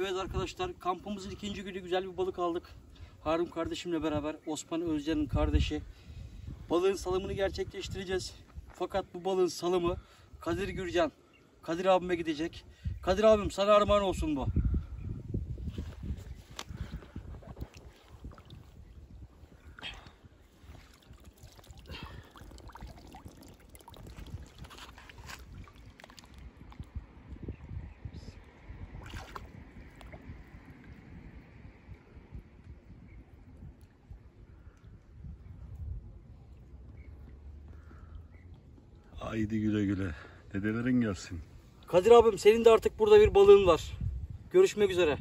Evet arkadaşlar kampımızın ikinci günü güzel bir balık aldık. Harun kardeşimle beraber Osman Özcan'ın kardeşi. Balığın salımını gerçekleştireceğiz. Fakat bu balığın salımı Kadir Gürcan, Kadir abime gidecek. Kadir abim sana armağan olsun bu. Haydi güle güle. Dedelerin gelsin. Kadir abim senin de artık burada bir balığın var. Görüşmek üzere.